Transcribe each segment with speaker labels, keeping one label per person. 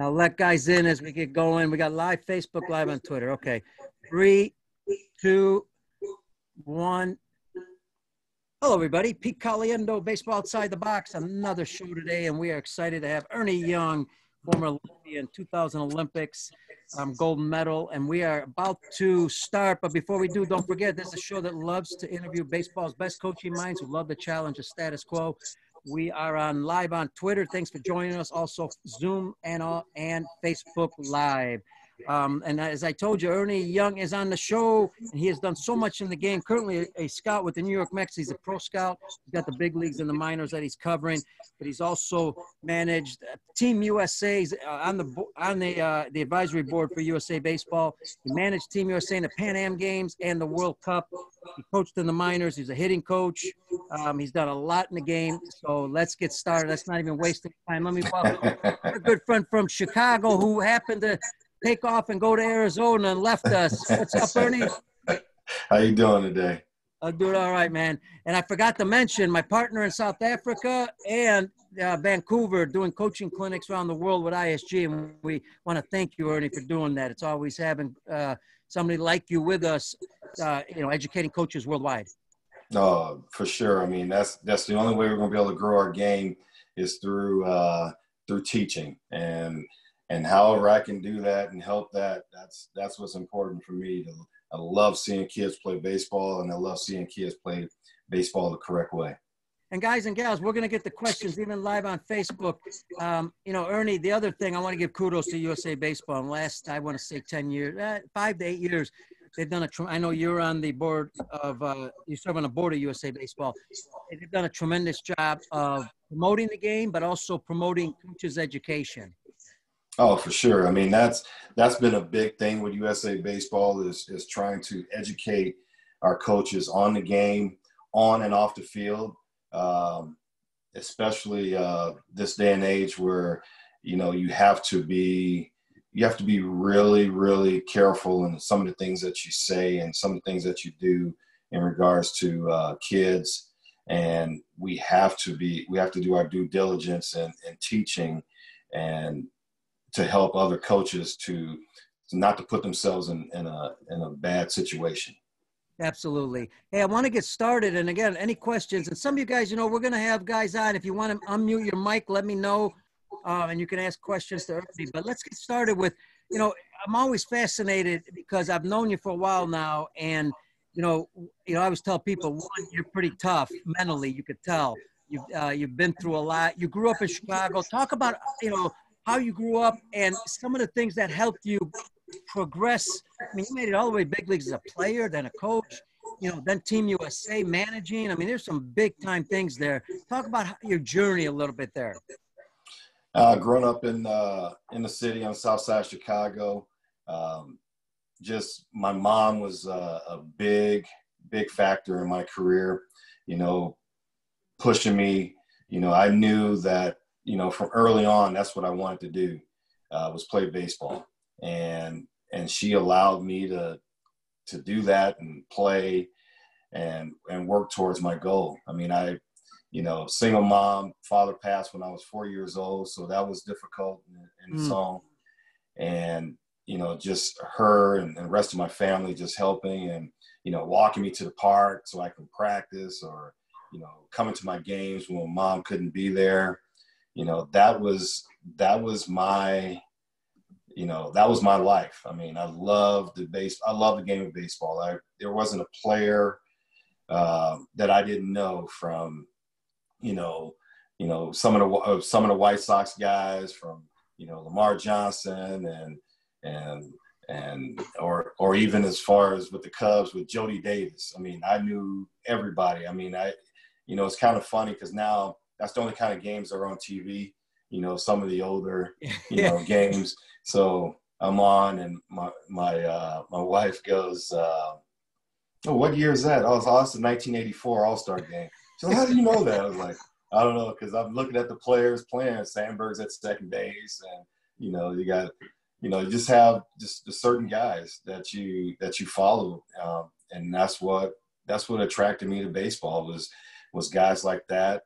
Speaker 1: I'll let guys in as we get going. We got live Facebook Live on Twitter. Okay. Three, two, one. Hello, everybody. Pete Caliendo, Baseball Outside the Box. Another show today, and we are excited to have Ernie Young, former Olympian, 2000 Olympics, um, gold medal, and we are about to start. But before we do, don't forget this is a show that loves to interview baseball's best coaching minds who love to challenge the status quo. We are on live on Twitter. Thanks for joining us. Also Zoom and all, and Facebook Live. Um, and as I told you, Ernie Young is on the show, and he has done so much in the game. Currently, a, scout with the New York Mets. He's a pro scout. He's got the big leagues and the minors that he's covering, but he's also managed Team USA's uh, on the on the uh, the advisory board for USA Baseball. He managed Team USA in the Pan Am Games and the World Cup. He coached in the minors. He's a hitting coach. Um, he's done a lot in the game. So let's get started. Let's not even wasting time. Let me welcome a good friend from Chicago who happened to take off and go to Arizona and left us. What's up, Ernie?
Speaker 2: How you doing today?
Speaker 1: I'm doing all right, man. And I forgot to mention my partner in South Africa and uh, Vancouver doing coaching clinics around the world with ISG. And we want to thank you, Ernie, for doing that. It's always having uh, somebody like you with us, uh, you know, educating coaches worldwide.
Speaker 2: Oh, for sure. I mean, that's that's the only way we're going to be able to grow our game is through uh, through teaching and and however I can do that and help that, that's that's what's important for me. To, I love seeing kids play baseball, and I love seeing kids play baseball the correct way.
Speaker 1: And guys and gals, we're going to get the questions even live on Facebook. Um, you know, Ernie, the other thing I want to give kudos to USA Baseball. In last, I want to say 10 years, eh, five to eight years, they've done a. I know you're on the board of, uh, you serve on the board of USA Baseball. They've done a tremendous job of promoting the game, but also promoting coaches' education.
Speaker 2: Oh, for sure. I mean, that's that's been a big thing with USA Baseball is is trying to educate our coaches on the game, on and off the field, um, especially uh, this day and age where you know you have to be you have to be really really careful in some of the things that you say and some of the things that you do in regards to uh, kids and we have to be we have to do our due diligence and, and teaching and to help other coaches to, to not to put themselves in, in a in a bad situation.
Speaker 1: Absolutely. Hey, I want to get started. And again, any questions? And some of you guys, you know, we're going to have guys on. If you want to unmute your mic, let me know. Uh, and you can ask questions to everybody. But let's get started with, you know, I'm always fascinated because I've known you for a while now. And, you know, you know, I always tell people, one, you're pretty tough mentally. You could tell. You've, uh, you've been through a lot. You grew up in Chicago. Talk about, you know, how you grew up and some of the things that helped you progress. I mean, you made it all the way big leagues as a player, then a coach, you know, then Team USA managing. I mean, there's some big time things there. Talk about your journey a little bit there.
Speaker 2: Uh, growing up in uh, in the city on south side of Chicago, um, just my mom was a, a big, big factor in my career. You know, pushing me. You know, I knew that you know, from early on, that's what I wanted to do uh, was play baseball, and and she allowed me to to do that and play and and work towards my goal. I mean, I, you know, single mom, father passed when I was four years old, so that was difficult in, in mm. song, and you know, just her and, and the rest of my family just helping and you know walking me to the park so I can practice or you know coming to my games when mom couldn't be there you know that was that was my you know that was my life. I mean i loved the base i love the game of baseball. I, there wasn't a player uh, that i didn't know from you know you know some of the uh, some of the white sox guys from you know lamar johnson and and and or or even as far as with the cubs with jody davis. I mean i knew everybody. I mean i you know it's kind of funny because now that's the only kind of games that are on TV. You know, some of the older, you know, games. So I'm on, and my my uh, my wife goes, uh, "Oh, what year is that?" Oh, it's, oh, it's the 1984 All Star game. So how do you know that? I was like, I don't know, because I'm looking at the players playing. Sandberg's at second base, and you know, you got, you know, you just have just the certain guys that you that you follow, um, and that's what that's what attracted me to baseball was was guys like that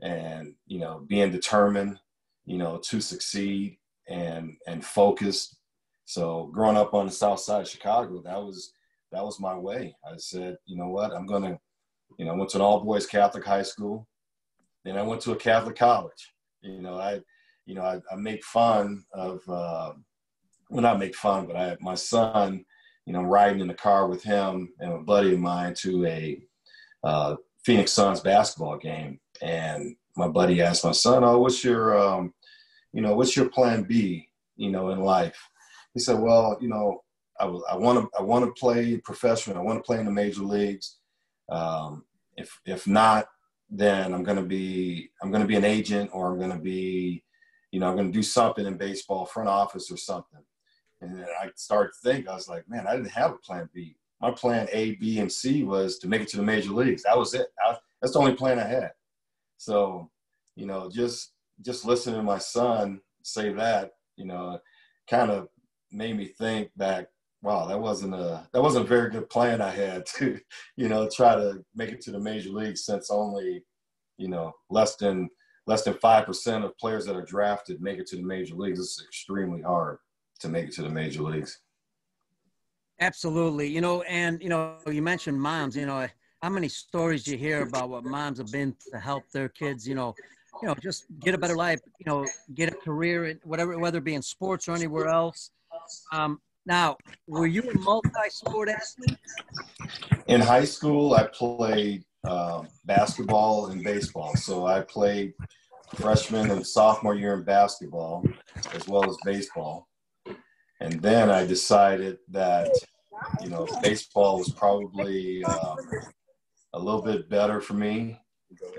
Speaker 2: and you know being determined you know to succeed and and focused. So growing up on the south side of Chicago, that was that was my way. I said, you know what, I'm gonna, you know, I went to an all boys Catholic high school, then I went to a Catholic college. You know, I, you know, I, I make fun of, uh, well, not make fun, but I my son, you know, riding in the car with him and a buddy of mine to a uh, Phoenix Suns basketball game, and my buddy asked my son, "Oh, what's your, um, you know, what's your plan B, you know, in life?" He said, "Well, you know, I, want to I want to play professional. I want to play in the major leagues. Um, if if not, then I'm going to be I'm going to be an agent or I'm going to be, you know, I'm going to do something in baseball, front office or something. And I started to think I was like, man, I didn't have a plan B. My plan A, B, and C was to make it to the major leagues. That was it. I, that's the only plan I had. So, you know, just just listening to my son say that, you know, kind of made me think back wow, that wasn't a that wasn't a very good plan I had to, you know, try to make it to the major leagues since only, you know, less than less than five percent of players that are drafted make it to the major leagues. It's extremely hard to make it to the major leagues.
Speaker 1: Absolutely, you know, and you know, you mentioned moms. You know, how many stories you hear about what moms have been to help their kids. You know, you know, just get a better life. You know, get a career, in whatever, whether it be in sports or anywhere else. Um, now, were you a multi-sport athlete?
Speaker 2: In high school, I played uh, basketball and baseball. So I played freshman and sophomore year in basketball as well as baseball. And then I decided that, you know, baseball was probably um, a little bit better for me.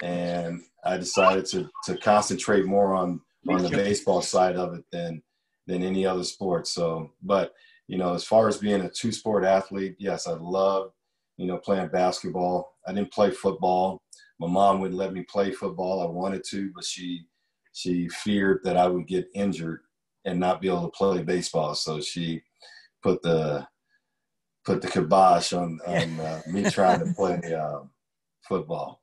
Speaker 2: And I decided to, to concentrate more on, on the baseball side of it than, than any other sport. So, but you know, as far as being a two sport athlete, yes, I love, you know, playing basketball. I didn't play football. My mom wouldn't let me play football. I wanted to, but she she feared that I would get injured and not be able to play baseball. So she put the put the kibosh on, on uh, me trying to play uh, football.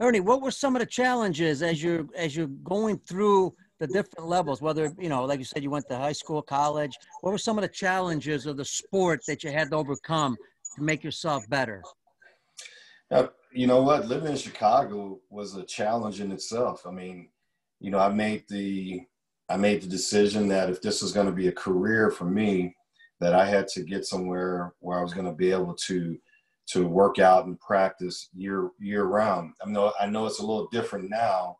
Speaker 1: Ernie, what were some of the challenges as you're as you're going through the different levels, whether, you know, like you said, you went to high school, college. What were some of the challenges of the sport that you had to overcome to make yourself better?
Speaker 2: Uh, you know what? Living in Chicago was a challenge in itself. I mean, you know, I made the I made the decision that if this was going to be a career for me, that I had to get somewhere where I was going to be able to to work out and practice year year round. I know I know it's a little different now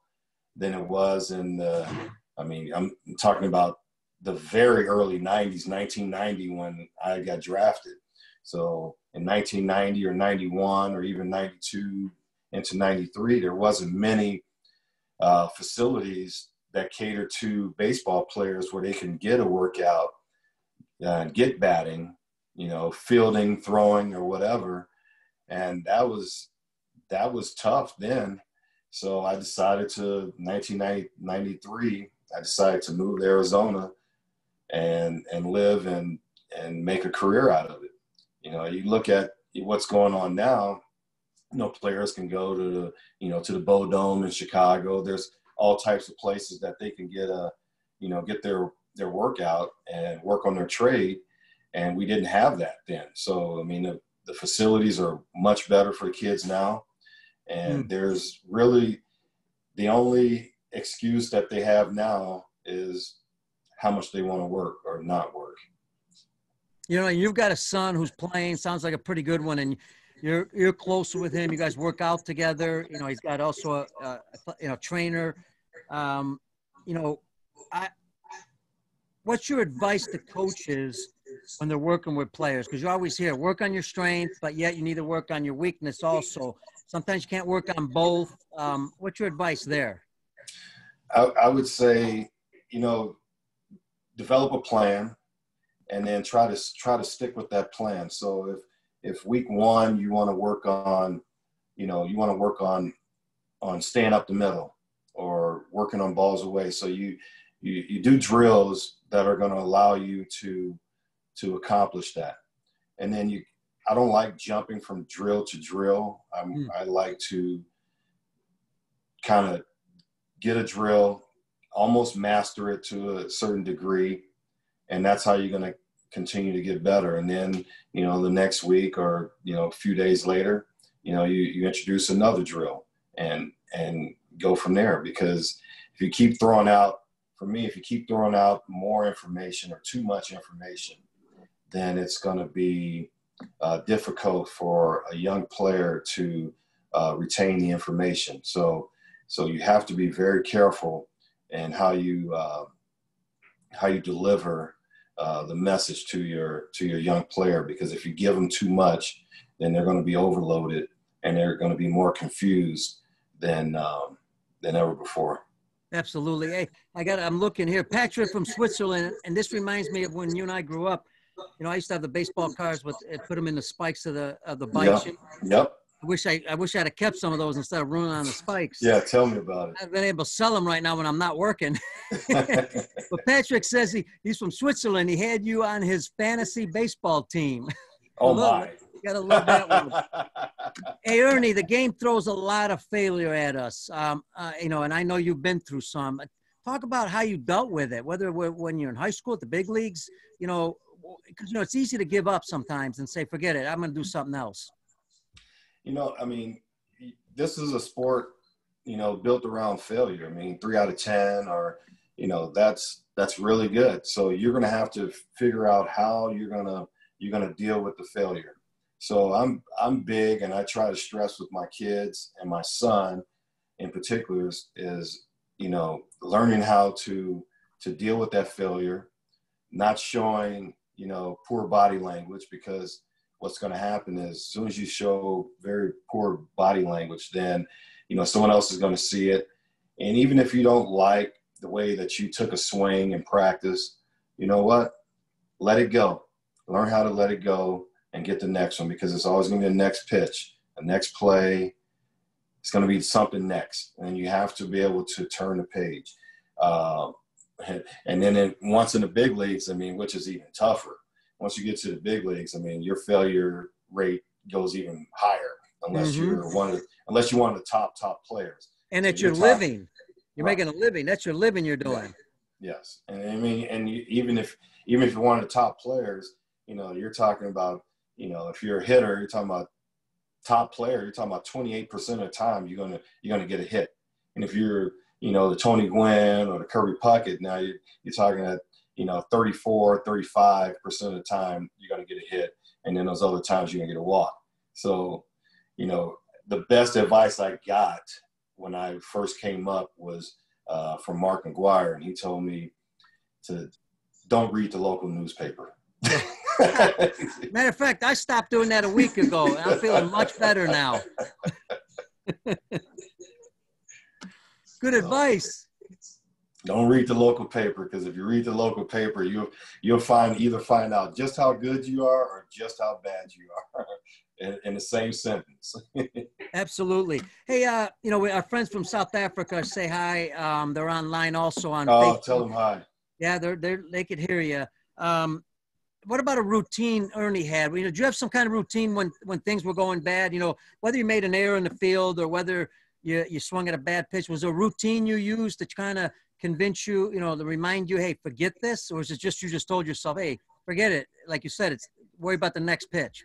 Speaker 2: than it was in the, I mean, I'm talking about the very early 90s, 1990 when I got drafted. So in 1990 or 91 or even 92 into 93, there wasn't many uh, facilities that cater to baseball players where they can get a workout, uh, get batting, you know, fielding, throwing, or whatever. And that was that was tough then. So I decided to 1993. I decided to move to Arizona and and live and and make a career out of it. You know, you look at what's going on now. You know, players can go to the you know to the Bow Dome in Chicago. There's all types of places that they can get a you know get their their workout and work on their trade. And we didn't have that then. So I mean, the, the facilities are much better for the kids now and mm. there's really the only excuse that they have now is how much they want to work or not work.
Speaker 1: You know, you've got a son who's playing. Sounds like a pretty good one, and you're you're close with him. You guys work out together. You know, he's got also a, a you know trainer. Um, you know, I. What's your advice to coaches when they're working with players? Because you're always hear work on your strength, but yet you need to work on your weakness also. Sometimes you can't work on both. Um, what's your advice there?
Speaker 2: I, I would say, you know, develop a plan and then try to try to stick with that plan. So if if week one you want to work on, you know, you want to work on on staying up the middle or working on balls away. So you you you do drills that are going to allow you to to accomplish that, and then you I don't like jumping from drill to drill. Mm. I like to kind of get a drill, almost master it to a certain degree, and that's how you're going to continue to get better. And then, you know, the next week or you know a few days later, you know, you you introduce another drill and and go from there. Because if you keep throwing out, for me, if you keep throwing out more information or too much information, then it's going to be uh, difficult for a young player to uh, retain the information. So, so you have to be very careful in how you uh, how you deliver uh, the message to your to your young player because if you give them too much, then they're going to be overloaded and they're going to be more confused than um, than ever before.
Speaker 1: Absolutely. Hey, I got. I'm looking here. Patrick from Switzerland, and this reminds me of when you and I grew up. You know, I used to have the baseball cards with put them in the spikes of the of the bikes.
Speaker 2: Yep. yep.
Speaker 1: I wish I, I wish I'd have kept some of those instead of ruining on the spikes.
Speaker 2: Yeah, tell me about it.
Speaker 1: I've been able to sell them right now when I'm not working. but Patrick says he, he's from Switzerland. He had you on his fantasy baseball team.
Speaker 2: Oh my!
Speaker 1: You gotta love that one. hey Ernie, the game throws a lot of failure at us. Um, uh, you know, and I know you've been through some. Talk about how you dealt with it, whether when you're in high school, at the big leagues. You know, because you know it's easy to give up sometimes and say, "Forget it, I'm going to do something else."
Speaker 2: You know, I mean, this is a sport, you know, built around failure. I mean, three out of ten, or you know, that's that's really good. So you're going to have to figure out how you're going to you're going to deal with the failure. So I'm I'm big, and I try to stress with my kids and my son, in particular, is, is you know learning how to to deal with that failure, not showing you know poor body language because what's going to happen is as soon as you show very poor body language, then you know someone else is going to see it, and even if you don't like the way that you took a swing in practice, you know what? Let it go. Learn how to let it go and get the next one because it's always going to be a next pitch, a next play. It's going to be something next, and you have to be able to turn the page. Uh, and then in, once in the big leagues, I mean, which is even tougher once you get to the big leagues, I mean, your failure rate goes even higher unless mm-hmm. you're one of the, unless you're one of the top top players.
Speaker 1: And so it's your top, living. You're right. making a living. That's your living you're doing.
Speaker 2: Yes, and I mean, and you, even if even if you're one of the top players, you know, you're talking about, you know, if you're a hitter, you're talking about top player. You're talking about 28% of the time you're gonna you're gonna get a hit. And if you're, you know, the Tony Gwynn or the Kirby Puckett, now you're, you're talking at you know 34 35 percent of the time you're going to get a hit and then those other times you're going to get a walk so you know the best advice i got when i first came up was uh, from mark McGwire, and he told me to don't read the local newspaper
Speaker 1: matter of fact i stopped doing that a week ago i'm feeling much better now good advice
Speaker 2: don't read the local paper because if you read the local paper, you'll you'll find either find out just how good you are or just how bad you are in, in the same sentence.
Speaker 1: Absolutely. Hey, uh, you know, our friends from South Africa say hi. Um, they're online also on.
Speaker 2: Oh,
Speaker 1: Facebook.
Speaker 2: tell them hi.
Speaker 1: Yeah, they're they they could hear you. Um, what about a routine Ernie had? You know, do you have some kind of routine when when things were going bad? You know, whether you made an error in the field or whether you you swung at a bad pitch, was a routine you used to kind of convince you, you know, to remind you, hey, forget this? Or is it just you just told yourself, hey, forget it? Like you said, it's worry about the next pitch.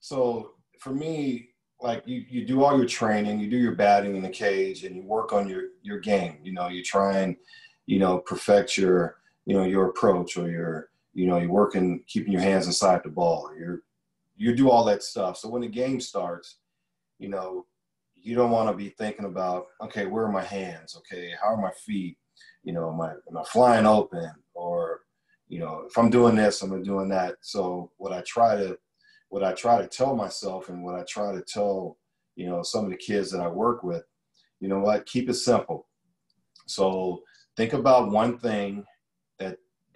Speaker 2: So for me, like you, you do all your training, you do your batting in the cage, and you work on your your game. You know, you try and you know perfect your you know your approach or your you know you're working keeping your hands inside the ball. You're you do all that stuff. So when the game starts, you know, you don't want to be thinking about okay, where are my hands? Okay, how are my feet? you know, am I, am I flying open or, you know, if I'm doing this, I'm doing that. So what I try to, what I try to tell myself and what I try to tell, you know, some of the kids that I work with, you know what, keep it simple. So think about one thing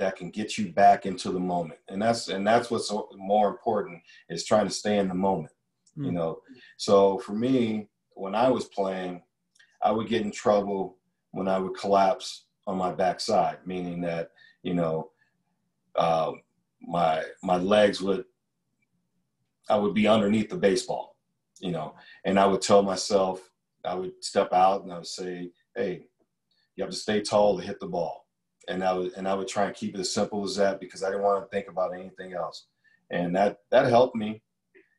Speaker 2: that can get you back into the moment. And that's and that's what's more important is trying to stay in the moment. Mm. You know. So for me, when I was playing, I would get in trouble when I would collapse on my backside, meaning that you know uh, my my legs would I would be underneath the baseball, you know, and I would tell myself I would step out and I would say, hey, you have to stay tall to hit the ball. And I would and I would try and keep it as simple as that because I didn't want to think about anything else. And that that helped me,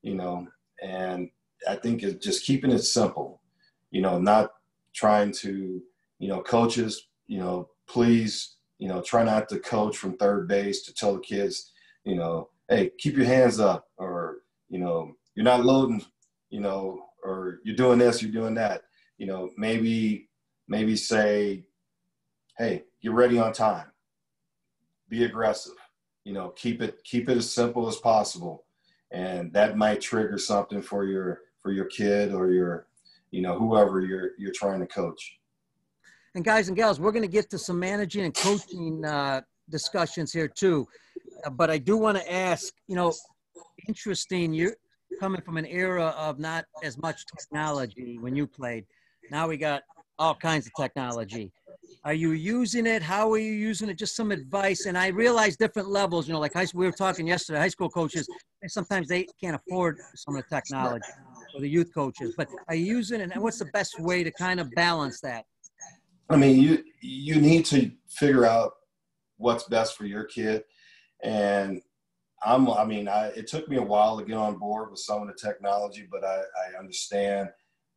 Speaker 2: you know. And I think it's just keeping it simple, you know, not trying to, you know, coaches, you know, please, you know, try not to coach from third base to tell the kids, you know, hey, keep your hands up, or you know, you're not loading, you know, or you're doing this, you're doing that. You know, maybe maybe say, hey, get ready on time. Be aggressive. You know, keep it keep it as simple as possible, and that might trigger something for your for your kid or your, you know, whoever you're you're trying to coach.
Speaker 1: And guys and gals, we're going to get to some managing and coaching uh, discussions here too. Uh, but I do want to ask, you know, interesting. You're coming from an era of not as much technology when you played. Now we got all kinds of technology. Are you using it? How are you using it? Just some advice. And I realize different levels. You know, like high we were talking yesterday. High school coaches sometimes they can't afford some of the technology, or the youth coaches. But are you using it? And what's the best way to kind of balance that?
Speaker 2: I mean, you you need to figure out what's best for your kid, and I'm. I mean, I, it took me a while to get on board with some of the technology, but I, I understand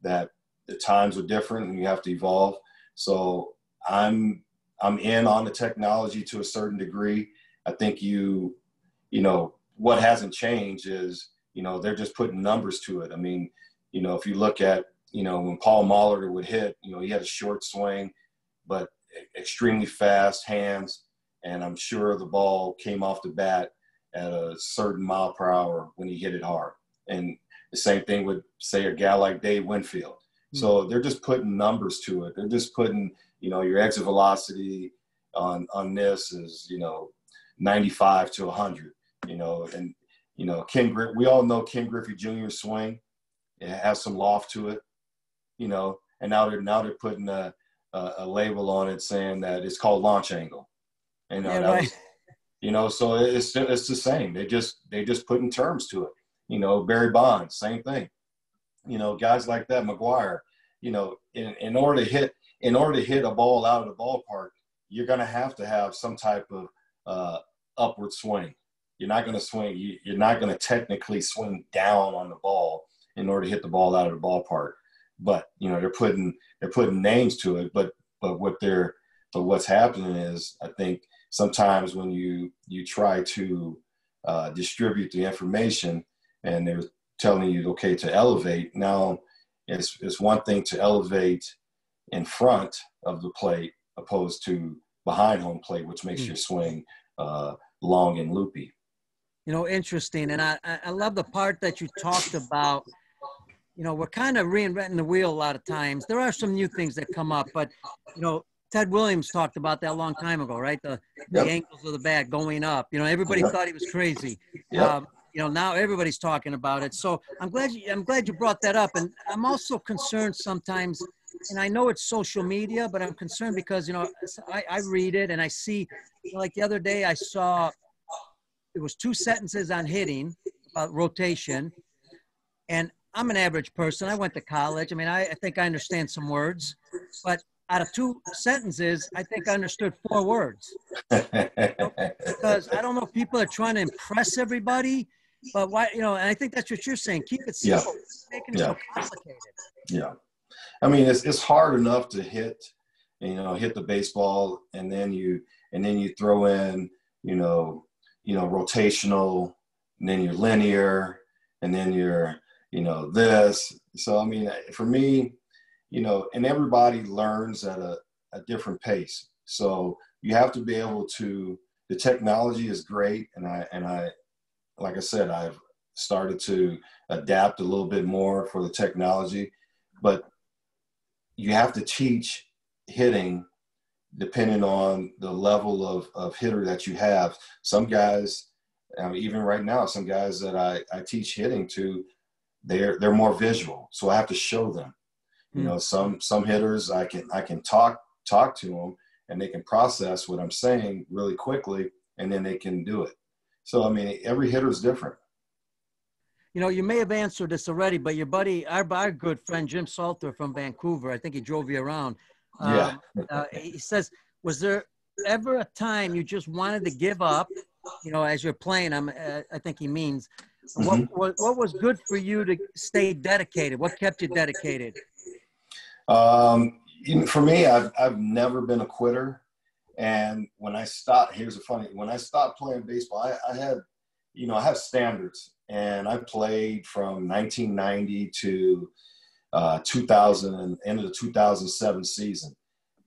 Speaker 2: that the times are different and you have to evolve. So I'm I'm in on the technology to a certain degree. I think you, you know, what hasn't changed is, you know, they're just putting numbers to it. I mean, you know, if you look at, you know, when Paul Molitor would hit, you know, he had a short swing, but extremely fast hands. And I'm sure the ball came off the bat at a certain mile per hour when he hit it hard. And the same thing with say a guy like Dave Winfield. Hmm. So they're just putting numbers to it. They're just putting, you know, your exit velocity on on this is, you know, 95 to 100, you know, and you know, Ken Griffey, we all know Ken Griffey Jr. swing. It has some loft to it, you know, and now they're now they're putting a, a, a label on it saying that it's called launch angle. And, yeah, right. was, you know, so it's it's the same. They just they just putting terms to it. You know, Barry Bonds, same thing. You know, guys like that, McGwire. You know, in in order to hit in order to hit a ball out of the ballpark, you're going to have to have some type of uh, upward swing. You're not going to swing. You, you're not going to technically swing down on the ball in order to hit the ball out of the ballpark. But you know, they're putting they're putting names to it. But but what they're but what's happening is, I think sometimes when you you try to uh, distribute the information and they're telling you okay to elevate now it's, it's one thing to elevate in front of the plate opposed to behind home plate which makes mm. your swing uh, long and loopy
Speaker 1: you know interesting and I, I love the part that you talked about you know we're kind of reinventing the wheel a lot of times there are some new things that come up but you know Ted Williams talked about that a long time ago, right? The, yep. the angles of the bat going up. You know, everybody yep. thought he was crazy. Yep. Um, you know, now everybody's talking about it. So I'm glad you, I'm glad you brought that up. And I'm also concerned sometimes, and I know it's social media, but I'm concerned because you know I, I read it and I see, you know, like the other day I saw it was two sentences on hitting about rotation, and I'm an average person. I went to college. I mean, I, I think I understand some words, but out of two sentences, I think I understood four words. because I don't know if people are trying to impress everybody, but why, you know, and I think that's what you're saying. Keep it simple. Yeah. Making it yeah. so complicated.
Speaker 2: Yeah. I mean, it's, it's hard enough to hit, you know, hit the baseball and then you, and then you throw in, you know, you know, rotational, and then you're linear, and then you're, you know, this. So, I mean, for me, you know, and everybody learns at a, a different pace. So you have to be able to, the technology is great. And I, and I, like I said, I've started to adapt a little bit more for the technology, but you have to teach hitting depending on the level of, of hitter that you have. Some guys, um, even right now, some guys that I, I teach hitting to, they're, they're more visual. So I have to show them. You hmm. know, some some hitters I can I can talk talk to them and they can process what I'm saying really quickly and then they can do it. So I mean, every hitter is different.
Speaker 1: You know, you may have answered this already, but your buddy, our, our good friend Jim Salter from Vancouver, I think he drove you around.
Speaker 2: Yeah.
Speaker 1: Um, uh, he says, was there ever a time you just wanted to give up? You know, as you're playing, I'm, uh, I think he means. What,
Speaker 2: Mhm.
Speaker 1: what what was good for you to stay dedicated? What kept you dedicated?
Speaker 2: Um, for me, I've I've never been a quitter, and when I stopped, here's a funny: when I stopped playing baseball, I, I had, you know, I have standards, and I played from 1990 to uh, 2000 and end of the 2007 season,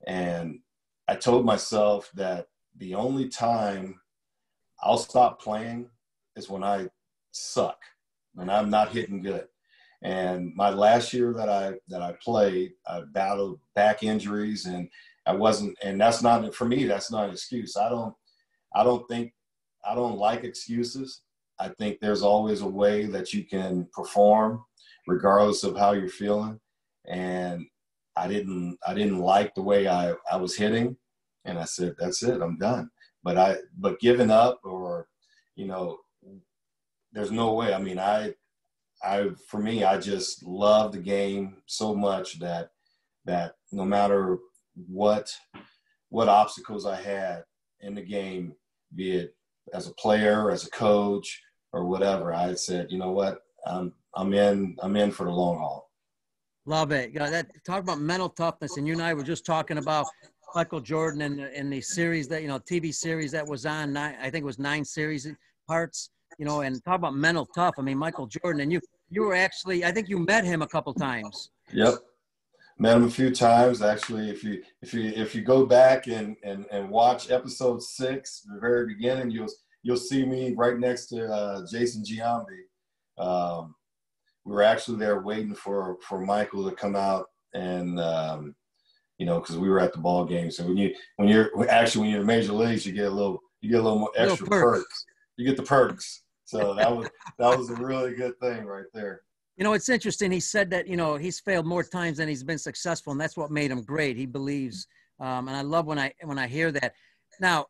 Speaker 2: and I told myself that the only time I'll stop playing is when I suck, when I'm not hitting good. And my last year that I that I played, I battled back injuries, and I wasn't. And that's not for me. That's not an excuse. I don't. I don't think. I don't like excuses. I think there's always a way that you can perform, regardless of how you're feeling. And I didn't. I didn't like the way I I was hitting, and I said, "That's it. I'm done." But I. But giving up, or you know, there's no way. I mean, I I for me, I just love the game so much that that no matter what what obstacles I had in the game, be it as a player, as a coach, or whatever, I said, you know what, I'm I'm in I'm in for the long haul.
Speaker 1: Love it. You know, that talk about mental toughness, and you and I were just talking about Michael Jordan in the, in the series that you know TV series that was on. Nine, I think it was nine series parts. You know, and talk about mental tough. I mean, Michael Jordan, and you you were actually I think you met him a couple times.
Speaker 2: Yep. Met him a few times. Actually, if you if you if you go back and and, and watch episode six, the very beginning, you'll you'll see me right next to uh, Jason Giambi. Um, we were actually there waiting for for Michael to come out and um, you know because we were at the ball game. So when you when you're actually when you're in major leagues, you get a little you get a little more
Speaker 1: Little
Speaker 2: extra
Speaker 1: perks.
Speaker 2: perks. You get the perks. So that was that was a really good thing right there.
Speaker 1: You know, it's interesting. He said that you know he's failed more times than he's been successful, and that's what made him great. He believes, um, and I love when I when I hear that. Now,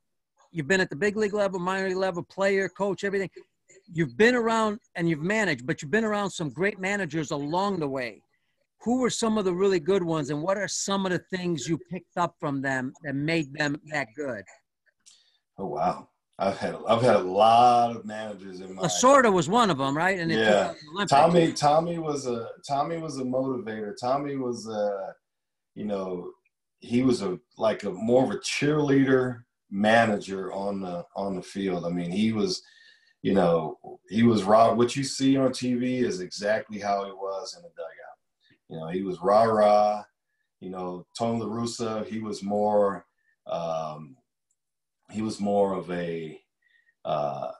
Speaker 1: you've been at the big league level, minor league level, player, coach, everything. You've been around and you've managed, but you've been around some great managers along the way. Who were some of the really good ones, and what are some of the things you picked up from them that made them that good?
Speaker 2: Oh wow. I've had I've had a lot of managers in my
Speaker 1: Lasorda was one of them, right? And
Speaker 2: Yeah.
Speaker 1: him to the Olympics.
Speaker 2: Tommy Tommy was a Tommy was a motivator. Tommy was a you know he was a like a more of a cheerleader manager on the on the field. I mean he was you know he was raw. What you see on TV is exactly how he was in the dugout. You know he was rah rah. You know Tony La Russa, he was more um, he was more of a uh,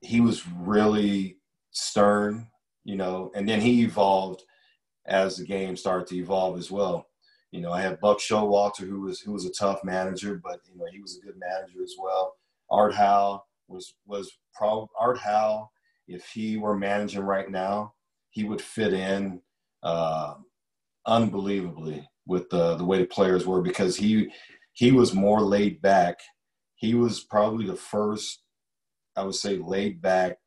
Speaker 2: he was really stern, you know, and then he evolved as the game started to evolve as well. You know, I had Buck Showalter, who was who was a tough manager, but you know he was a good manager as well. Art Howe was was pro Art Howe. If he were managing right now, he would fit in uh, unbelievably with the the way the players were because he he was more laid back. He was probably the first, I would say, laid back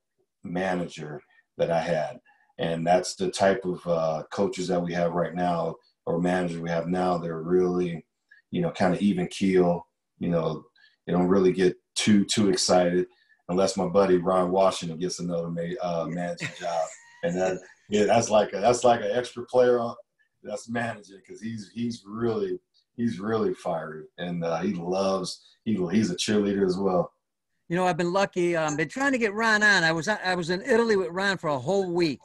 Speaker 2: manager that I had. And that's the type of uh, coaches that we have right now, or managers we have now. They're really, you know, kind of even keel. You know, they don't really get too too excited unless my buddy Ron Washington gets another uh, managing job, and that yeah, that's like a, that's like an extra player on, that's managing because he's he's really he's really fiery and uh, he loves he he's a cheerleader as well.
Speaker 1: You know, I've been lucky. Um, been trying to get Ron on. I was I was in Italy with Ron for a whole week,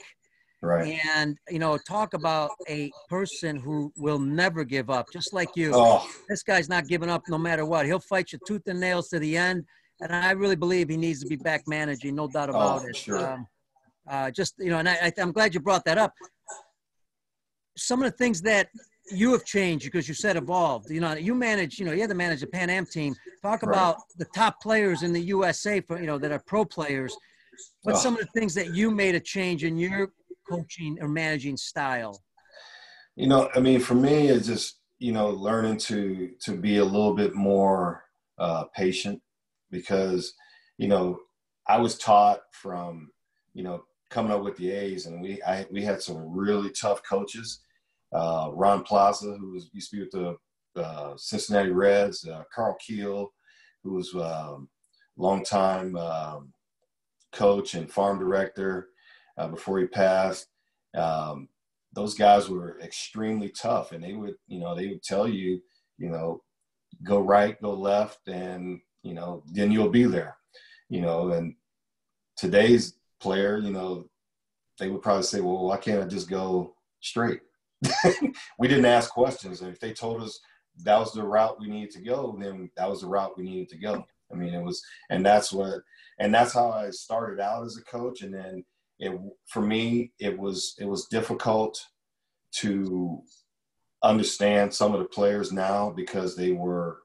Speaker 2: Right.
Speaker 1: and you know, talk about a person who will never give up, just like you.
Speaker 2: Oh,
Speaker 1: This guy's not giving up no matter what. He'll fight you tooth and nails to the end, and I really believe he needs to be back managing, no doubt about
Speaker 2: Oh,
Speaker 1: it.
Speaker 2: sure.
Speaker 1: Um, uh, just you know, and I, I, I'm glad you brought that up. Some of the things that you have changed because you said evolved. You know, you manage. You know, you had to manage the Pan Am team. Talk
Speaker 2: Right.
Speaker 1: about the top players in the USA for you know that are pro players. What's
Speaker 2: Oh.
Speaker 1: some of the things that you made a change in your coaching or managing style?
Speaker 2: you know, I mean, for me, it's just you know learning to to be a little bit more uh, patient because you know I was taught from you know coming up with the A's, and we I, we had some really tough coaches, uh, Ron Plaza, who was used to be with the uh, Cincinnati Reds, uh, Karl Kuehl, who was um, longtime um, coach and farm director uh, before he passed. Um, those guys were extremely tough, and they would, you know, they would tell you, you know, go right, go left, and you know, then you'll be there, you know. And today's player, you know, they would probably say, well, why can't I just go straight? we didn't ask questions. And if they told us that was the route we needed to go, then that was the route we needed to go. I mean, it was, and that's what, and that's how I started out as a coach. And then it, for me, it was, it was difficult to understand some of the players now because they were,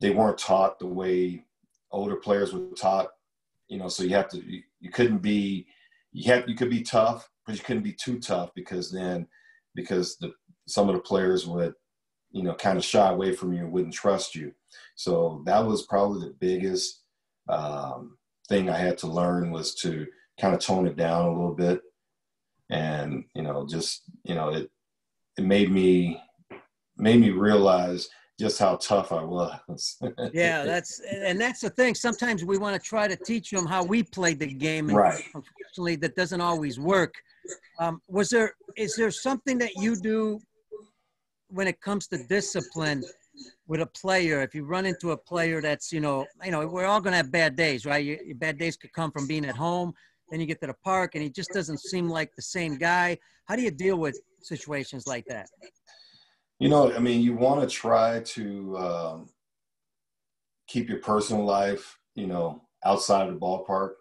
Speaker 2: they weren't taught the way older players were taught, you know, so you have to, you, you couldn't be, you had, you could be tough, but you couldn't be too tough because then, because the, some of the players would, you know, kind of shy away from you and wouldn't trust you. So that was probably the biggest um, thing I had to learn was to kind of tone it down a little bit. And, you know, just, you know, it, it made me, made me realize just how tough I was.
Speaker 1: yeah, that's and that's the thing. Sometimes we want to try to teach them how we played the game, and
Speaker 2: right.
Speaker 1: unfortunately, that doesn't always work. Um, was there is there something that you do when it comes to discipline with a player? If you run into a player that's you know you know we're all going to have bad days, right? Your, your bad days could come from being at home. Then you get to the park and he just doesn't seem like the same guy. How do you deal with situations like that?
Speaker 2: You know, I mean, you want to try to um, keep your personal life, you know, outside of the ballpark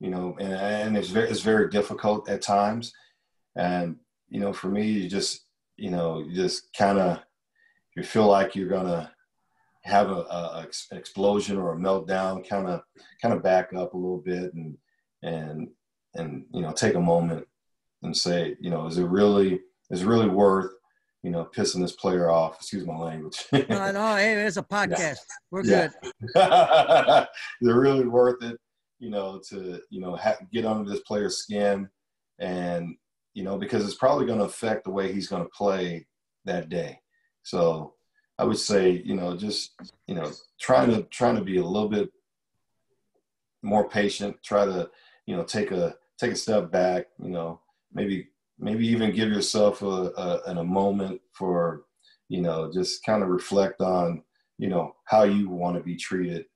Speaker 2: you know, and, and it's very, it's very difficult at times. And, you know, for me, you just, you know, you just kind of, you feel like you're to have a, a, explosion or a meltdown, kind of, kind of back up a little bit and, and, and, you know, take a moment and say, you know, is it really, is it really worth, you know, pissing this player off. Excuse my language.
Speaker 1: no, no, hey, it's a podcast. Yeah. We're yeah.
Speaker 2: good. They're really worth it you know, to you know ha- get under this player's skin, and you know because it's probably going to affect the way he's going to play that day. So I would say you know just you know trying to trying to be a little bit more patient. Try to you know take a take a step back. You know maybe maybe even give yourself a, a, a moment for you know just kind of reflect on you know how you want to be treated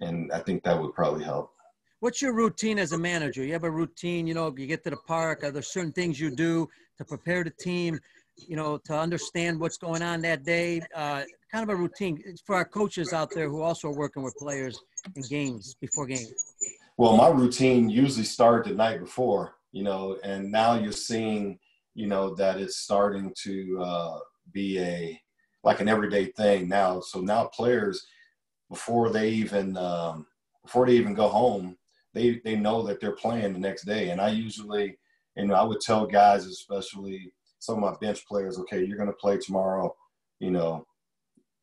Speaker 2: and I think that would probably help.
Speaker 1: What's your routine as a manager? You have a routine, you know, you get to the park. Are there certain things you do to prepare the team, you know, to understand what's going on that day? Uh, kind of a routine for our coaches out there who also are working with players in games before games.
Speaker 2: Well, my routine usually started the night before, you know, and now you're seeing, you know, that it's starting to uh, be a like an everyday thing now. So now players – before they even um, before they even go home, they they know that they're playing the next day. And I usually, you know, I would tell guys, especially some of my bench players, okay, you're going to play tomorrow. You know,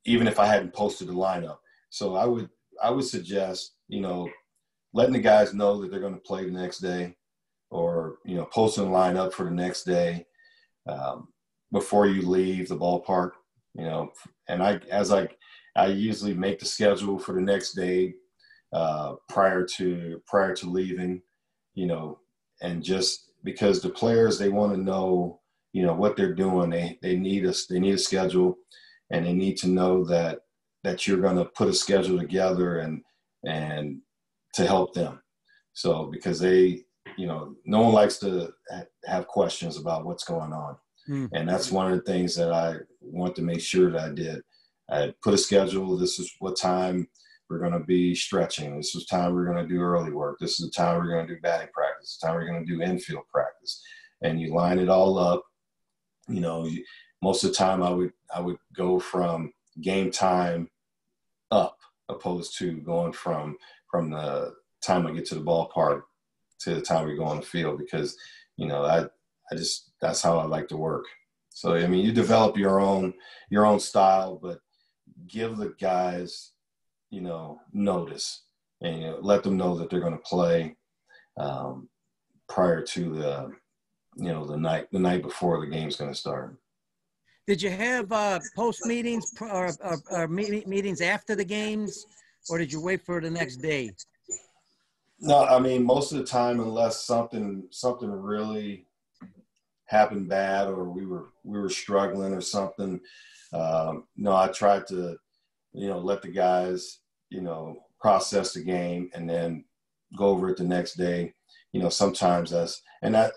Speaker 2: even if I hadn't posted the lineup. So I would I would suggest, you know, letting the guys know that they're going to play the next day, or you know, posting the lineup for the next day um, before you leave the ballpark. You know, and I as I I usually make the schedule for the next day uh, prior to prior to leaving, you know, and just because the players they want to know, you know, what they're doing. They they need us. They need a schedule, and they need to know that that you're going to put a schedule together and and to help them. So because they, you know, no one likes to have questions about what's going on, mm. and that's one of the things that I want to make sure that I did. I put a schedule. This is what time we're going to be stretching. This is time we're going to do early work. This is the time we're going to do batting practice. The time we're going to do infield practice, and you line it all up. You know, most of the time I would I would go from game time up, opposed to going from from the time I get to the ballpark to the time we go on the field because you know I I just that's how I like to work. So I mean, you develop your own your own style, but give the guys, you know, notice and you know, let them know that they're going to play um, prior to the you know, the night the night before the game's going to start.
Speaker 1: Did you have uh, post meetings or, or, or meetings after the games, or did you wait for the next day?
Speaker 2: No, I mean most of the time, unless something something really happened bad or we were we were struggling or something. Um, no, I tried to, you know, let the guys, you know, process the game and then go over it the next day. You know, sometimes that's and that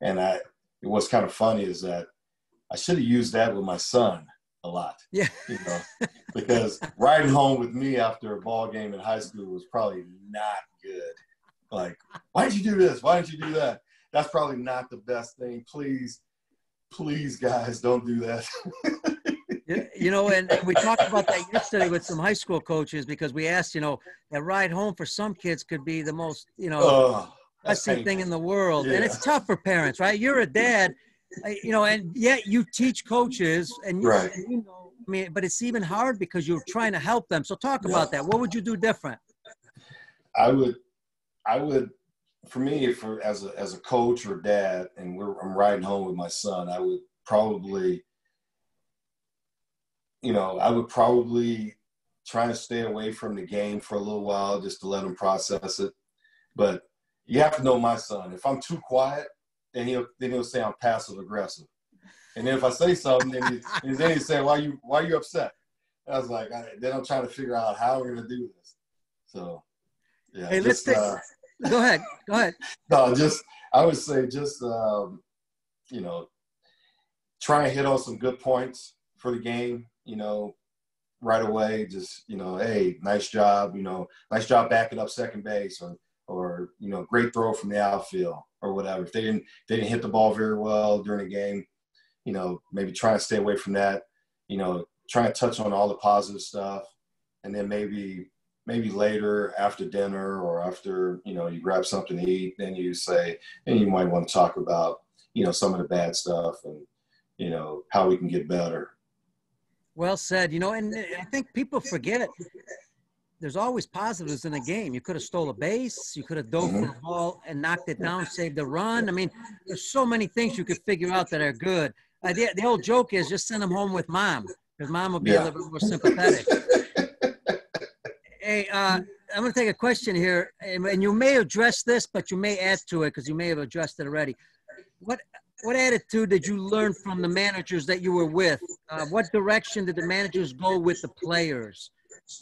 Speaker 2: and I what's kind of funny is that I should have used that with my son a lot.
Speaker 1: Yeah.
Speaker 2: You know, because riding home with me after a ball game in high school was probably not good. Like, why did you do this? Why didn't you do that? That's probably not the best thing. Please, please, guys, don't do that.
Speaker 1: you know, and we talked about that yesterday with some high school coaches because we asked, you know, that ride home for some kids could be the most, you know, oh, blessing thing in the world. Yeah. And it's tough for parents, right? You're a dad, you know, and yet you teach coaches and you,
Speaker 2: right.
Speaker 1: and you know, I mean, but it's even hard because you're trying to help them. So talk yeah. about that. What would you do different?
Speaker 2: I would, I would, for me, for as a as a coach or dad, and we're I'm riding home with my son, I would probably, you know, I would probably try to stay away from the game for a little while just to let him process it. But you have to know my son. If I'm too quiet, then he'll then he'll say I'm passive aggressive. And then if I say something, then he, then he say, "Why you why you upset?" And I was like, I, then I'm trying to figure out how we're gonna do this. So, yeah.
Speaker 1: Hey, just, let's uh, go ahead. Go ahead.
Speaker 2: no, just I would say just um, you know, try and hit on some good points for the game. You know, right away. Just you know, hey, nice job. You know, nice job backing up second base, or or you know, great throw from the outfield or whatever. If they didn't they didn't hit the ball very well during the game, you know, maybe try and stay away from that. You know, try and touch on all the positive stuff, and then maybe maybe later after dinner or after you know you grab something to eat, then you say, and you might want to talk about you know some of the bad stuff and you know how we can get better.
Speaker 1: Well said. You know, and I think people forget there's always positives in a game. You could have stole a base, you could have dove mm-hmm. for the ball and knocked it down, saved a run. I mean, there's so many things you could figure out that are good. Uh, the, the old joke is just send them home with mom because mom will be yeah. a little bit more sympathetic. hey, uh, I'm going to take a question here, and you may address this, but you may add to it because you may have addressed it already. What what attitude did you learn from the managers that you were with? Uh, what direction did the managers go with the players?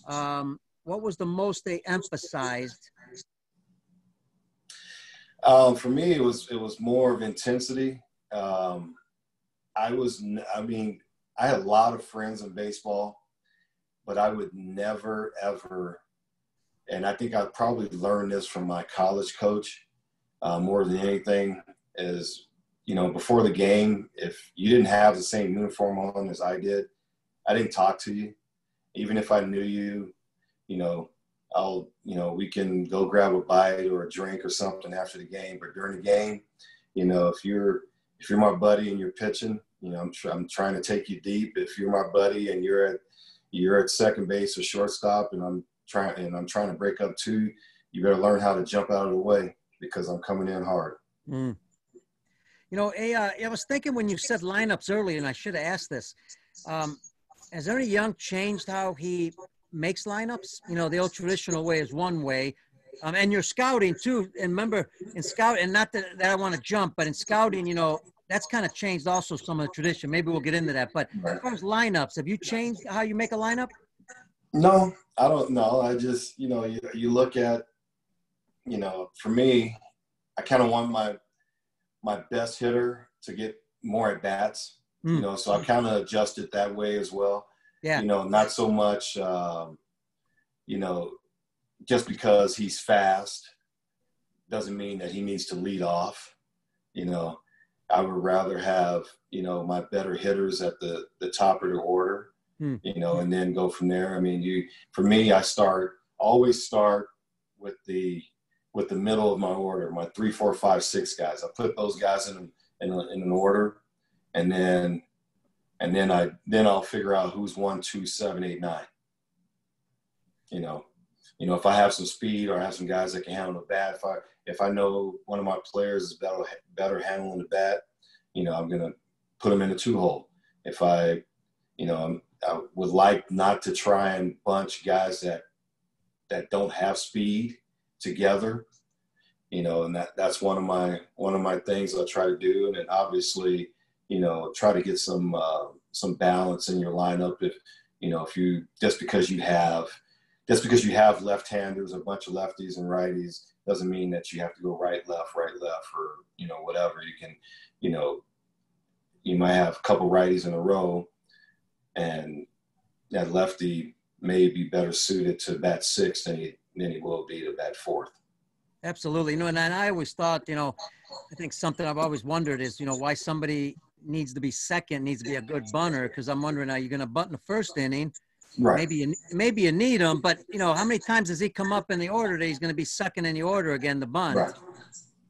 Speaker 1: Um, what was the most they emphasized?
Speaker 2: Um, for me, it was it was more of intensity. Um, I was, I mean, I had a lot of friends in baseball, but I would never ever, and I think I probably learned this from my college coach uh, more than anything. Is you know before the game, if you didn't have the same uniform on as I did, I didn't talk to you, even if I knew you you know, I'll, you know, we can go grab a bite or a drink or something after the game. But during the game, you know, if you're if you're my buddy and you're pitching, you know, I'm tr- I'm trying to take you deep. If you're my buddy and you're at you're at second base or shortstop, and I'm trying and I'm trying to break up two, you better learn how to jump out of the way because I'm coming in hard.
Speaker 1: Mm. You know, uh, I was thinking when you said lineups early, and I should have asked this. Um, has Ernie Young changed how he makes lineups. You know, the old traditional way is one way. Um, and you're scouting too. And remember, in scout, and not that, that I want to jump, but in scouting, you know, that's kind of changed also some of the tradition. Maybe we'll get into that. But as far as lineups, have you changed how you make a lineup?
Speaker 2: No, I don't know. I just, you know, you, you look at, you know, for me, I kind of want my my best hitter to get more at bats. Mm. You hmm. know, so I kind of adjust it that way as well.
Speaker 1: Yeah.
Speaker 2: You know, not so much, um, you know, just because he's fast doesn't mean that he needs to lead off. You know, I would rather have, you know, my better hitters at the, the top of the order, hmm. you know, and then go from there. I mean, you, for me, I start, always start with the, with the middle of my order, my three, four, five, six guys. I put those guys in, in, in an order and then and then I then I'll figure out who's one, two, seven, eight, nine. You know, you know, if I have some speed or I have some guys that can handle the bat, if I if I know one of my players is better better handling the bat, you know, I'm gonna put them in a two hole. If I, you know, I would like not to try and bunch guys that that don't have speed together, you know, and that that's one of my one of my things I try to do, and then obviously, you know, try to get some uh, some balance in your lineup. If you know, if you just because you have just because you have left-handers, a bunch of lefties and righties, doesn't mean that you have to go right, left, right, left, or you know whatever. You can, you know, you might have a couple righties in a row, and that lefty may be better suited to bat six than he than he will be to bat fourth.
Speaker 1: Absolutely. You know, and I always thought, you know, I think something I've always wondered is, you know, why somebody needs to be second needs to be a good bunter because I'm wondering, are you going to bunt in the first inning? Right. Maybe you maybe you need him, but you know how many times does he come up in the order that he's going to be second in the order again the bunt? Right.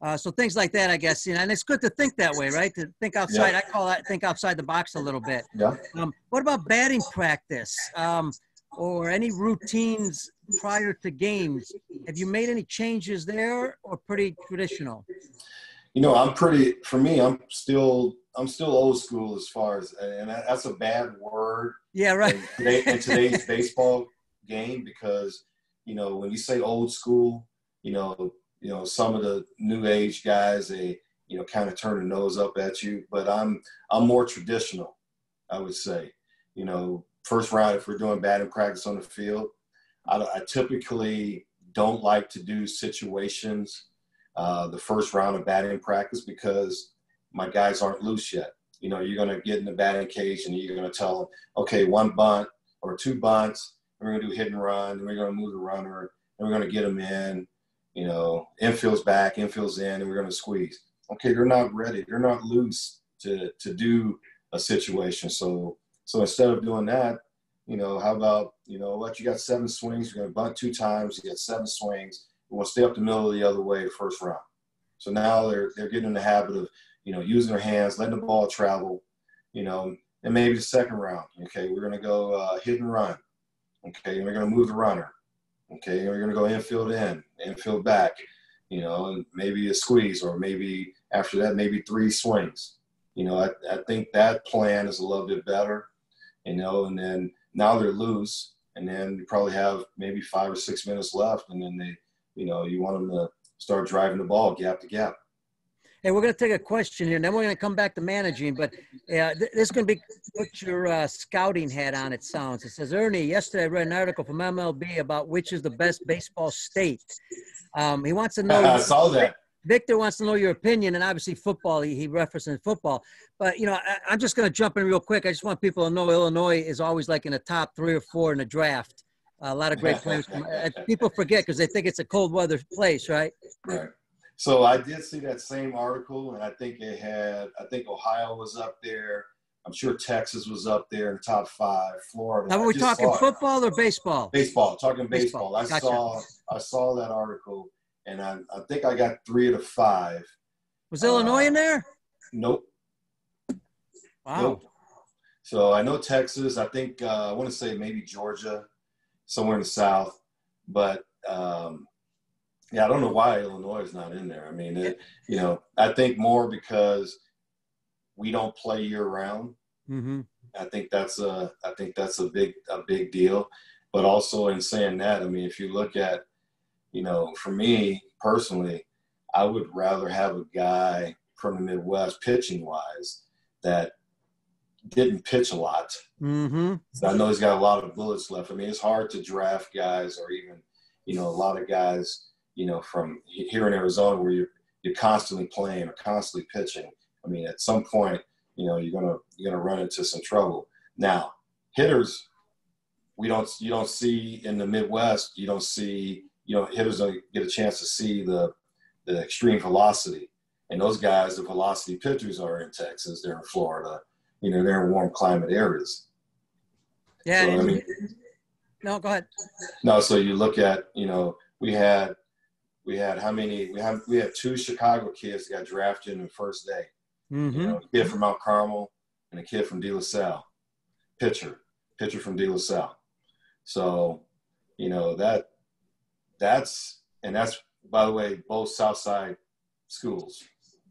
Speaker 1: Uh, so things like that, I guess, you know, and it's good to think that way, right? To think outside. Yeah. I call that think outside the box a little bit.
Speaker 2: Yeah.
Speaker 1: Um, what about batting practice um, or any routines prior to games? Have you made any changes there, or pretty traditional?
Speaker 2: You know, I'm pretty. For me, I'm still I'm still old school as far as, and that's a bad word.
Speaker 1: Yeah, right.
Speaker 2: In, today, in today's baseball game, because you know when you say old school, you know, you know some of the new age guys they you know kind of turn a nose up at you, but I'm I'm more traditional, I would say. You know, first round if we're doing batting practice on the field, I, I typically don't like to do situations uh, the first round of batting practice because my guys aren't loose yet. You know, you're going to get in the batting cage and you're going to tell them, okay, one bunt or two bunts, we're going to do hit and run, and we're going to move the runner, and we're going to get them in. You know, infield's back, infield's in, and we're going to squeeze. Okay, they're not ready. They're not loose to to do a situation. So so instead of doing that, you know, how about you know what? You got seven swings. You're going to bunt two times. You got seven swings. We want to stay up the middle of the other way first round. So now they're they're getting in the habit of you know, using their hands, letting the ball travel, you know, and maybe the second round. Okay, we're gonna go uh, hit and run. Okay, and we're gonna move the runner. Okay, and we're gonna go infield in, infield back. You know, and maybe a squeeze, or maybe after that, maybe three swings. You know, I, I think that plan is a little bit better. You know, and then now they're loose, and then you probably have maybe five or six minutes left, and then they, you know, you want them to start driving the ball gap to gap.
Speaker 1: Hey, we're going to take a question here, and then we're going to come back to managing. But uh, this is going to be put your uh, scouting hat on. It sounds. It says Ernie. Yesterday, I read an article from MLB about which is the best baseball state. Um, he wants to know.
Speaker 2: I saw that.
Speaker 1: Victor wants to know your opinion, and obviously football. He, he references football, but you know, I, am just going to jump in real quick. I just want people to know Illinois is always like in the top three or four in the draft. Uh, a lot of great players. People forget because they think it's a cold weather place, right?
Speaker 2: Right. So I did see that same article, and I think it had, I think Ohio was up there. I'm sure Texas was up there in the top five. Florida.
Speaker 1: Now, are we talking football or baseball?
Speaker 2: Baseball. Talking baseball. baseball. I gotcha. saw, I saw that article, and I, I think I got three of the five.
Speaker 1: Was uh, Illinois in there?
Speaker 2: Nope.
Speaker 1: Wow. Nope.
Speaker 2: So I know Texas. I think uh, I want to say maybe Georgia, somewhere in the South, but um, yeah, I don't know why Illinois is not in there. I mean, it, you know, I think more because we don't play year round.
Speaker 1: Mm-hmm.
Speaker 2: I think that's a I think that's a big a big deal. But also in saying that, I mean, if you look at, you know, for me personally, I would rather have a guy from the Midwest pitching wise that didn't pitch a lot.
Speaker 1: Mm-hmm.
Speaker 2: I know he's got a lot of bullets left. I mean, it's hard to draft guys or even, you know, a lot of guys you know, from here in Arizona where you're you're constantly playing or constantly pitching. I mean, at some point, you know, you're gonna you're gonna run into some trouble. Now, hitters, we don't you don't see in the Midwest. You don't see you know hitters don't get a chance to see the the extreme velocity. And those guys, the velocity pitchers, are in Texas. They're in Florida. You know, they're in warm climate areas.
Speaker 1: Yeah. So, I mean, no, go ahead.
Speaker 2: No, so you look at you know we had we had how many? We have we had two Chicago kids that got drafted in the first day.
Speaker 1: Mm-hmm. You know,
Speaker 2: a kid from Mount Carmel and a kid from De La Salle, pitcher, pitcher from De La Salle. So, you know that that's and that's by the way both South Side schools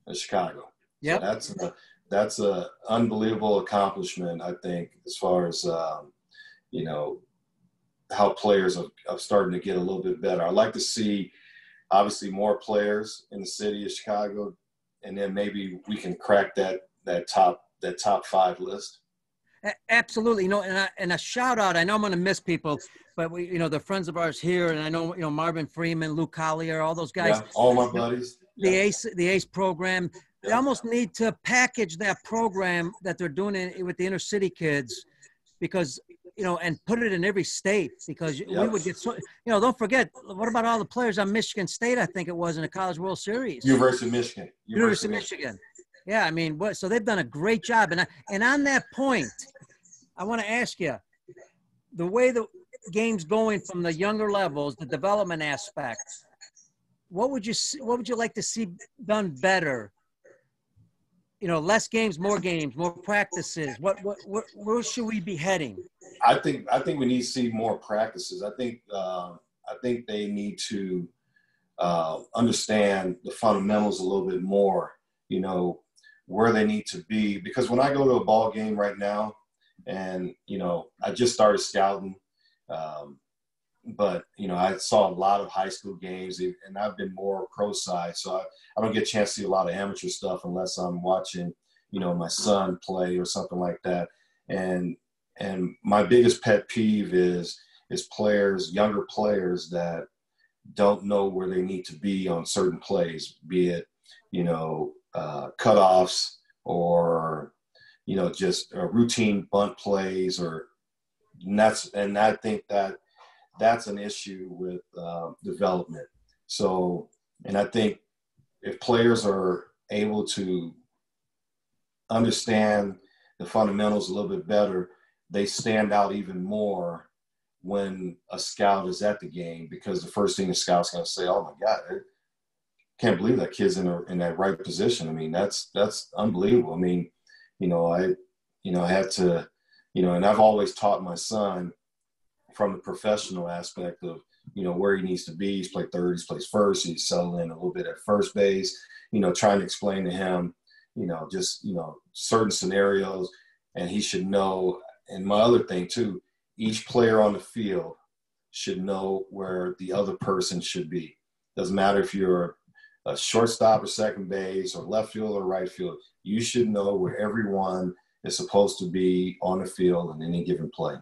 Speaker 2: in Chicago.
Speaker 1: Yeah,
Speaker 2: so that's a, that's a unbelievable accomplishment. I think as far as um, you know how players are, are starting to get a little bit better. I'd like to see obviously more players in the city of Chicago, and then maybe we can crack that that top that top five list.
Speaker 1: Absolutely, you know, and a, and a shout out. I know I'm going to miss people, but we, you know, the friends of ours here, and I know, you know, Marvin Freeman, Luke Collier, all those guys.
Speaker 2: Yeah, all my buddies.
Speaker 1: The yeah. ACE, the ACE program. They yeah. almost need to package that program that they're doing in, with the inner city kids, because you know, and put it in every state because yep. we would get so. You know, don't forget. What about all the players on Michigan State? I think it was in the College World Series.
Speaker 2: University of Michigan.
Speaker 1: University, University of Michigan. Yeah, I mean, what? So they've done a great job, and I, and on that point, I want to ask you, the way the game's going from the younger levels, the development aspects, what would you what would you like to see done better? You know, less games, more games, more practices. What what, what where should we be heading?
Speaker 2: I think I think we need to see more practices. I think uh, I think they need to uh, understand the fundamentals a little bit more. You know where they need to be because when I go to a ball game right now, and you know I just started scouting, um, but you know I saw a lot of high school games, and I've been more pro side, so I, I don't get a chance to see a lot of amateur stuff unless I'm watching you know my son play or something like that, and and my biggest pet peeve is is players, younger players that don't know where they need to be on certain plays, be it you know uh, cutoffs or you know just uh, routine bunt plays or and that's and I think that that's an issue with uh, development. So and I think if players are able to understand the fundamentals a little bit better, they stand out even more when a scout is at the game because the first thing the scout's going to say, "Oh my God, I can't believe that kid's in a, in that right position." I mean, that's that's unbelievable. I mean, you know, I you know I had to, you know, and I've always taught my son from the professional aspect of you know where he needs to be. He's played third, he's plays first, he's settling in a little bit at first base. You know, trying to explain to him, you know, just you know certain scenarios, and he should know and my other thing too, each player on the field should know where the other person should be. Doesn't matter if you're a shortstop or second base or left field or right field. You should know where everyone is supposed to be on the field in any given play.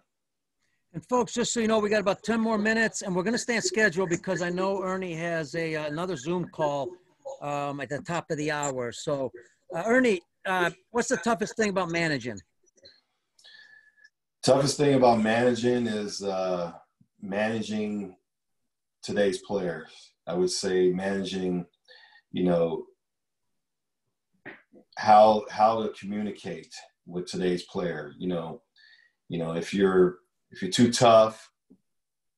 Speaker 1: And folks, just so you know, we got about 10 more minutes and we're going to stay on schedule because I know Ernie has a uh, another Zoom call um, at the top of the hour. So, uh, Ernie, uh, what's the toughest thing about managing?
Speaker 2: Toughest thing about managing is uh, managing today's players. I would say managing, you know, how how to communicate with today's player. You know, you know if you're if you're too tough,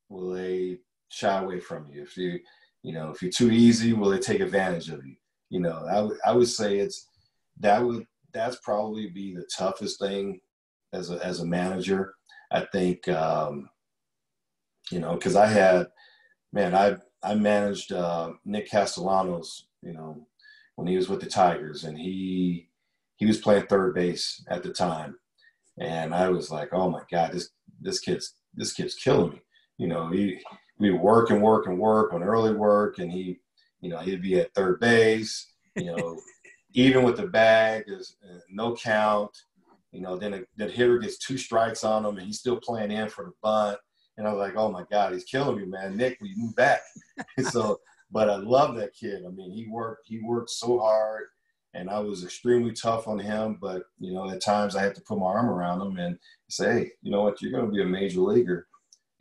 Speaker 2: will they shy away from you? If you you know if you're too easy, will they take advantage of you? You know, I would I would say it's that would that's probably be the toughest thing as a as a manager. I think um, you know because I had man I I managed uh, Nick Castellanos you know when he was with the Tigers and he he was playing third base at the time and I was like oh my god this this kid's this kid's killing me you know he we work and work and work on early work and he you know he'd be at third base you know even with the bag is uh, no count you know, then a, that hitter gets two strikes on him and he's still playing in for the bunt. And I was like, oh my God, he's killing me, man. Nick, we move back? so, but I love that kid. I mean, he worked, he worked so hard and I was extremely tough on him. But, you know, at times I had to put my arm around him and say, hey, you know what, you're going to be a major leaguer.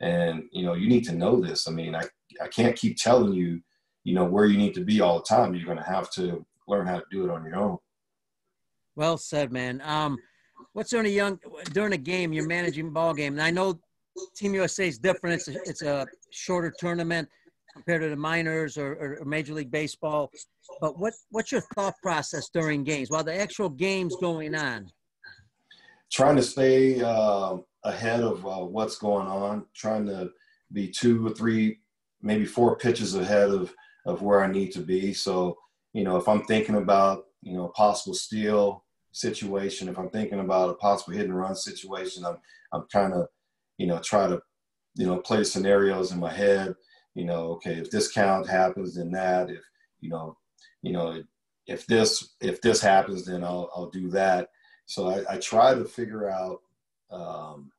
Speaker 2: And, you know, you need to know this. I mean, I, I can't keep telling you, you know, where you need to be all the time. You're going to have to learn how to do it on your own.
Speaker 1: Well said, man. Um, what's on a young during a game you're managing ball game and i know team usa is different. It's a, it's a shorter tournament compared to the minors or, or, major league baseball. But what what's your thought process during games while the actual game's going on?
Speaker 2: Trying to stay uh, ahead of uh, what's going on trying to be two or three maybe four pitches ahead of of where I need to be. So you know, if I'm thinking about you know a possible steal situation, if I'm thinking about a possible hit and run situation, I'm I'm kind of you know try to you know play scenarios in my head. You know, okay, if this count happens, then that. If you know, you know, if this if this happens, then I'll I'll do that. So I, I try to figure out, um,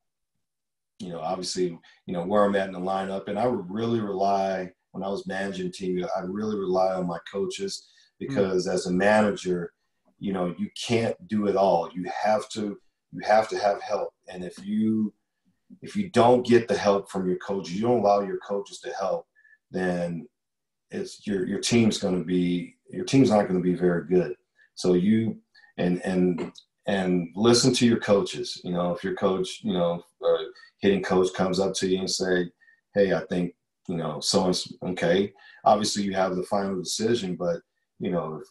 Speaker 2: you know, obviously, you know, where I'm at in the lineup, and I would really rely when I was managing team. I really rely on my coaches because mm. as a manager, you know, you can't do it all. You have to you have to have help, and if you if you don't get the help from your coaches, you don't allow your coaches to help, then it's your your team's going to be your team's not going to be very good. So you and and and listen to your coaches. You know, if your coach, you know, hitting coach comes up to you and say, "Hey, I think you know so okay." Obviously, you have the final decision, but you know,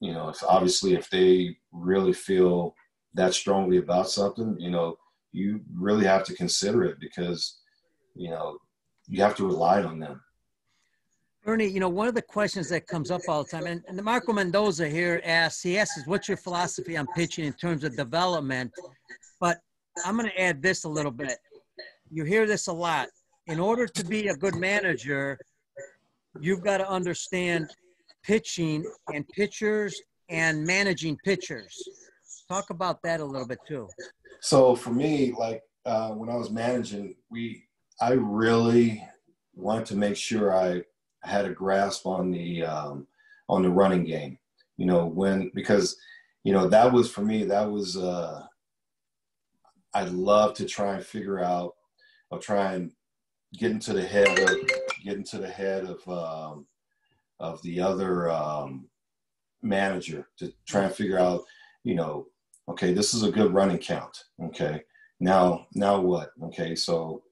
Speaker 2: you know, if obviously if they really feel that strongly about something, you know, you really have to consider it because you know you have to rely on them.
Speaker 1: Ernie, you know, one of the questions that comes up all the time, and, and Marco Mendoza here asks, he asks, what's your philosophy on pitching in terms of development? But I'm going to add this a little bit. You hear this a lot. In order to be a good manager, you've got to understand pitching and pitchers and managing pitchers. Talk about that a little bit too.
Speaker 2: So for me, like uh, when I was managing, we I really wanted to make sure I had a grasp on the um, on the running game. You know, when because you know that was for me that was uh, I love to try and figure out or try and get into the head of get into the head of um, of the other um, manager to try and figure out you know okay this is a good running count okay now now what okay so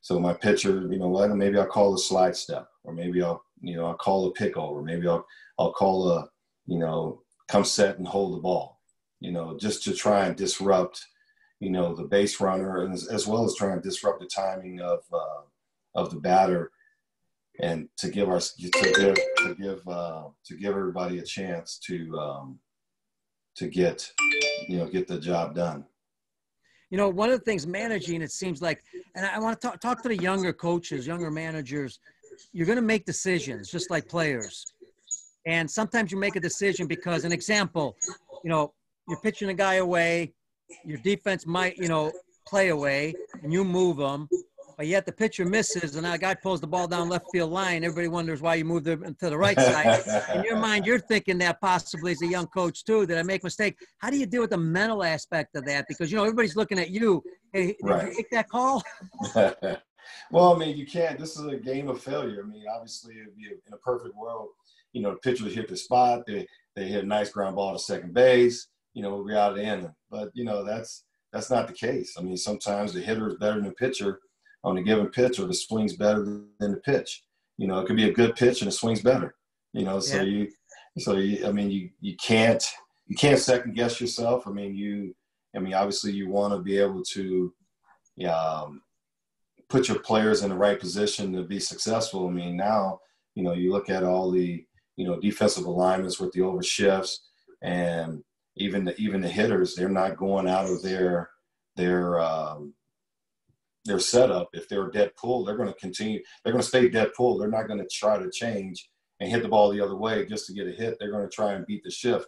Speaker 2: so my pitcher you know what maybe i'll call a slide step or maybe i'll you know, I'll call a pick over. Maybe I'll I'll call a, you know, come set and hold the ball. You know, just to try and disrupt, you know, the base runner, and as, as well as trying to disrupt the timing of uh, of the batter, and to give our to give to give uh, to give everybody a chance to um, to get you know get the job done.
Speaker 1: You know, one of the things managing, it seems like, and I want to talk, talk to the younger coaches, younger managers you're going to make decisions just like players. And sometimes you make a decision because, an example, you know, you're pitching a guy away, your defense might, you know, play away, and you move them, but yet the pitcher misses, and that guy pulls the ball down left field line. Everybody wonders why you moved it to the right side. In your mind, you're thinking that possibly as a young coach too. Did I make a mistake? How do you deal with the mental aspect of that? Because you know everybody's looking at you. Hey, did right. you take that call?
Speaker 2: well, I mean, you can't. This is a game of failure. I mean, obviously, it'd be a, in a perfect world, you know, the pitchers hit the spot. They they hit a nice ground ball to second base. You know, we're out of the inning. But you know, that's that's not the case. I mean, sometimes the hitter is better than the pitcher on a given pitch, or the swing's better than the pitch. You know, it could be a good pitch and the swing's better. You know, so yeah. you, so you, I mean, you you can't you can't second guess yourself. I mean, you, I mean, obviously, you want to be able to, um, put your players in the right position to be successful. I mean, now, you know, you look at all the, you know, defensive alignments with the over shifts and even the, even the hitters, they're not going out of their, their, um, their setup. If they're dead pull, they're going to continue, they're going to stay dead pull. They're not going to try to change and hit the ball the other way just to get a hit. They're going to try and beat the shift.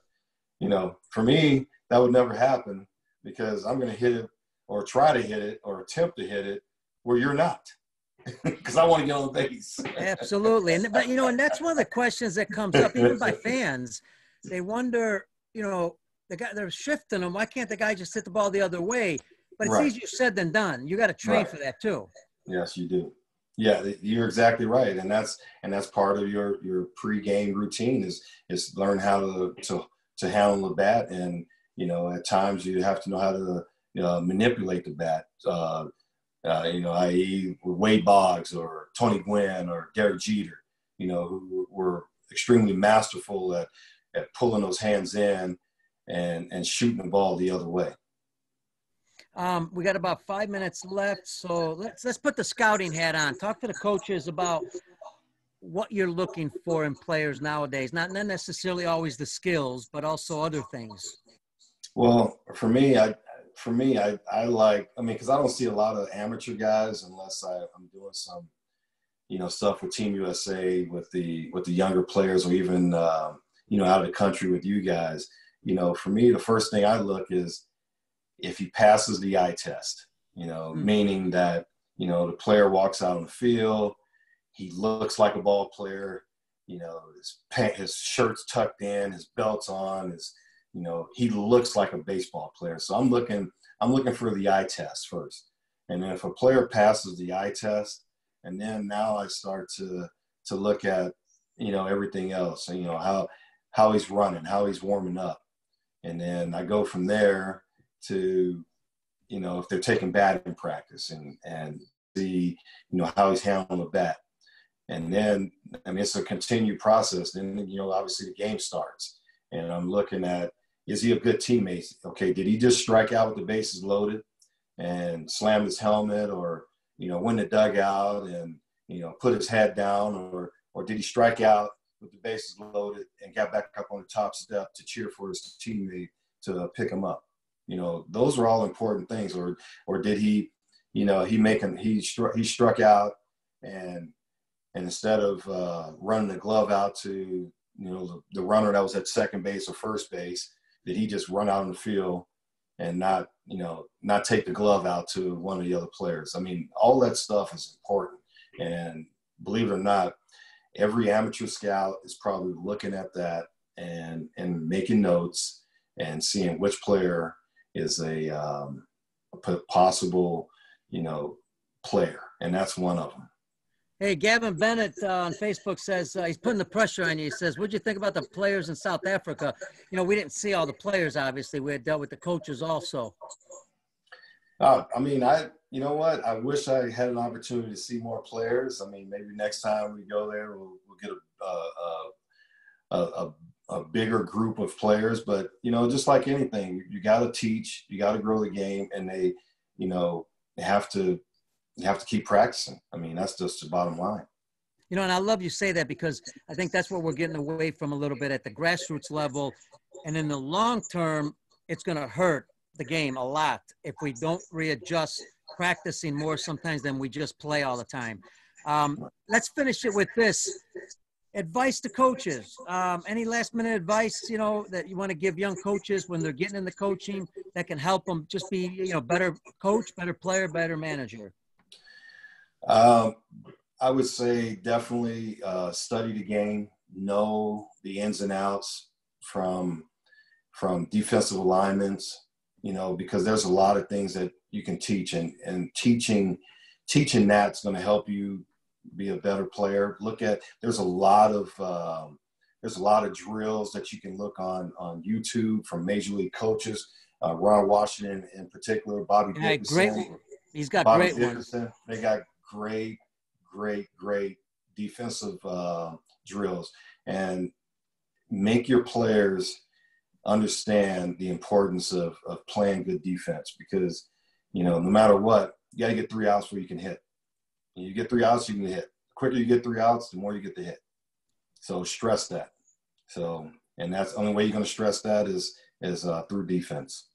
Speaker 2: You know, for me, that would never happen because I'm going to hit it or try to hit it or attempt to hit it where you're not because I want to get on the base.
Speaker 1: Absolutely, and but you know, and that's one of the questions that comes up even by fans. They wonder, you know, the guy they're shifting them. Why can't the guy just hit the ball the other way? But it's right. easier said than done. You got to train right. for that too.
Speaker 2: Yes, you do. Yeah, you're exactly right, and that's and that's part of your your pregame routine is is learn how to to to handle the bat, and you know at times you have to know how to uh, manipulate the bat. Uh, uh, you know, i.e., Wade Boggs or Tony Gwynn or Derek Jeter, you know, who were extremely masterful at, at pulling those hands in and, and shooting the ball the other way.
Speaker 1: Um, we got about five minutes left, so let's let's put the scouting hat on. Talk to the coaches about what you're looking for in players nowadays. Not not necessarily always the skills, but also other things.
Speaker 2: Well, for me, I for me, I, I like, I mean, because I don't see a lot of amateur guys unless I, I'm doing some, you know, stuff with Team USA with the with the younger players, or even uh, you know out of the country with you guys. You know, for me, the first thing I look is if he passes the eye test. You know, mm-hmm. meaning that you know the player walks out on the field, he looks like a ball player. You know, his pant, his shirt's tucked in, his belt's on, his you know, he looks like a baseball player. So I'm looking, I'm looking for the eye test first. And then if a player passes the eye test, and then now I start to to look at, you know, everything else. You know, how how he's running, how he's warming up. And then I go from there to, you know, if they're taking batting practice and and see, you know, how he's handling the bat. And then I mean it's a continued process. Then you know, obviously the game starts. And I'm looking at is he a good teammate? Okay, did he just strike out with the bases loaded and slam his helmet or, you know, win the dugout and, you know, put his head down or, or did he strike out with the bases loaded and got back up on the top step to cheer for his teammate to pick him up? You know, those are all important things. Or, or did he, you know, he make him, he struck, he struck out and, and instead of uh, running the glove out to, you know, the, the runner that was at second base or first base, did he just run out on the field and not, you know, not take the glove out to one of the other players? I mean, all that stuff is important. And believe it or not, every amateur scout is probably looking at that and and making notes and seeing which player is a, um, a possible, you know, player, and that's one of them.
Speaker 1: Hey, Gavin Bennett uh, on Facebook says uh, he's putting the pressure on you. He says, "What'd you think about the players in South Africa?" You know, we didn't see all the players. Obviously, we had dealt with the coaches also.
Speaker 2: Uh, I mean, I you know what? I wish I had an opportunity to see more players. I mean, maybe next time we go there, we'll, we'll get a, a, a, a, bigger group of players. But you know, just like anything, you got to teach, you got to grow the game, and they, you know, they have to you have to keep practicing. I mean, that's just the bottom line.
Speaker 1: You know, and I love you say that because I think that's what we're getting away from a little bit at the grassroots level. And in the long term, it's going to hurt the game a lot if we don't readjust practicing more sometimes than we just play all the time. Um, let's finish it with this advice to coaches. Um, any last minute advice, you know, that you want to give young coaches when they're getting into coaching that can help them just be, you know, better coach, better player, better manager?
Speaker 2: Um, I would say definitely uh, study the game, know the ins and outs from from defensive alignments. You know, because there's a lot of things that you can teach, and and teaching teaching that's going to help you be a better player. Look at there's a lot of um, there's a lot of drills that you can look on on YouTube from major league coaches. Uh, Ron Washington in particular, Bobby
Speaker 1: yeah,
Speaker 2: Dickerson.
Speaker 1: Great. He's got Bobby great
Speaker 2: Dickerson. ones. They got great, great, great defensive uh, drills and make your players understand the importance of, of playing good defense because, you know, no matter what, you got to get three outs where you can hit. You get three outs, you can hit. The quicker you get three outs, the more you get to hit. So stress that. So, and that's the only way you're going to stress that is is uh, through defense.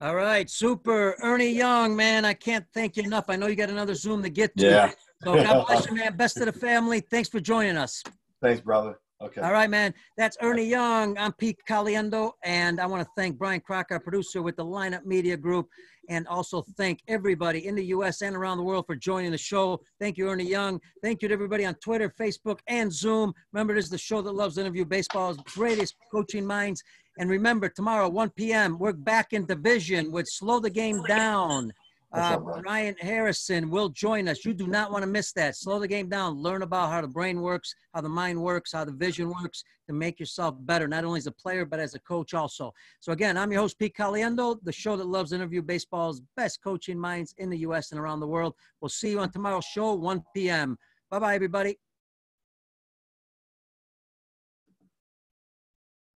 Speaker 1: All right, super. Ernie Young, man, I can't thank you enough. I know you got another Zoom to get to.
Speaker 2: Yeah.
Speaker 1: So God bless you, man. Best of the family. Thanks for joining us.
Speaker 2: Thanks, brother. Okay.
Speaker 1: All right, man. That's Ernie Young. I'm Pete Caliendo, and I want to thank Brian Crocker, producer with the Lineup Media Group, and also thank everybody in the U.S. and around the world for joining the show. Thank you, Ernie Young. Thank you to everybody on Twitter, Facebook, and Zoom. Remember, this is the show that loves interview baseball's greatest coaching minds and remember, tomorrow, 1 p.m., we're back in division with Slow the Game Down. Uh, Ryan Harrison will join us. You do not want to miss that. Slow the game down. Learn about how the brain works, how the mind works, how the vision works to make yourself better, not only as a player, but as a coach also. So, again, I'm your host, Pete Caliendo, the show that loves interview baseball's best coaching minds in the U.S. and around the world. We'll see you on tomorrow's show, 1 p.m. Bye bye, everybody.